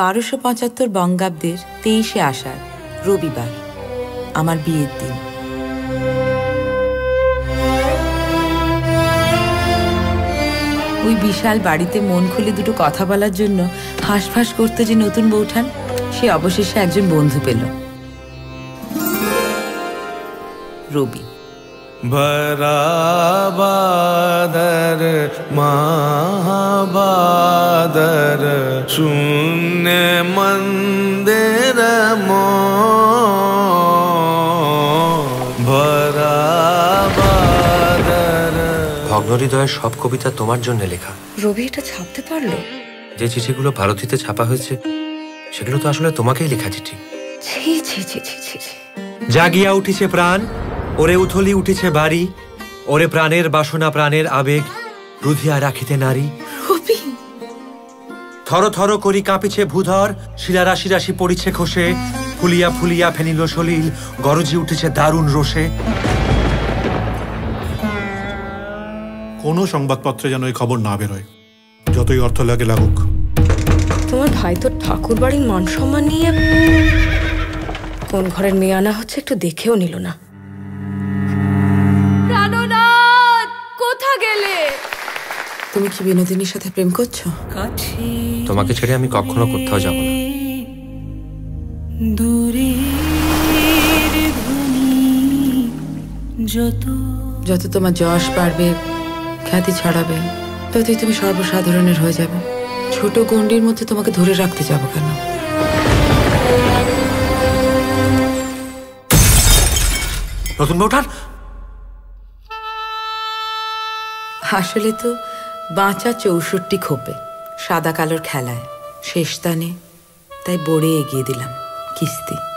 বারোশো পঁচাত্তর বঙ্গাব্দের তেইশে আষাঢ়, রবিবার, আমার বিয়ের দিন। ওই বিশাল বাড়িতে মন খুলে দুটো কথা বলার জন্য হাঁসফাঁস করতে যে নতুন বৌঠান সে অবশেষে একজন বন্ধু পেল। রবি। বরাবাদর মহাবাদর, শুন ভগ্নহৃদয়ের সব কবিতা তোমার জন্য লেখা। রবি এটা ছাপতে পারল? যে চিঠিগুলো ভারতীতে ছাপা হয়েছে সেগুলো তো আসলে তোমাকেই লেখা চিঠি। জাগিয়া উঠিছে প্রাণ ওরে উথলি উঠিছে বাড়ি ওরে প্রাণের বাসনা প্রাণের আবেগ রুধিয়া রাখিতে নারী থর থর করি কাঁপিছে ভূধর শিলা রাশি রাশি পড়িছে খসে ফুলিয়া ফুলিয়া ফেনিল সলিল গরজি উঠেছে দারুণ রোষে। কোনো সংবাদপত্রে যেন এই খবর না বেরোয়। যতই অর্থ লাগে লাগুক। তোমার ভাই তো ঠাকুর বাড়ির মান সম্মান নিয়ে কোন ঘরের মেয়ে আনা হচ্ছে একটু দেখেও নিল না। তুমি কি বিনোদিনীর সাথে প্রেম করছ? তোমাকে ছেড়ে আমি কখনো কোথাও যাব না। যত তোমার যশ বাড়বে খ্যাতি ছড়াবে ততই তুমি সর্বসাধারণের হয়ে যাবে। ছোট গণ্ডির মধ্যে তোমাকে ধরে রাখতে যাব কেন? নতুন বউঠান আসলে তো বাঁচা চৌষট্টি খোপে সাদা কালোর খেলায়। শেষ তানে তাই বড়ে এগিয়ে দিলাম কিস্তি।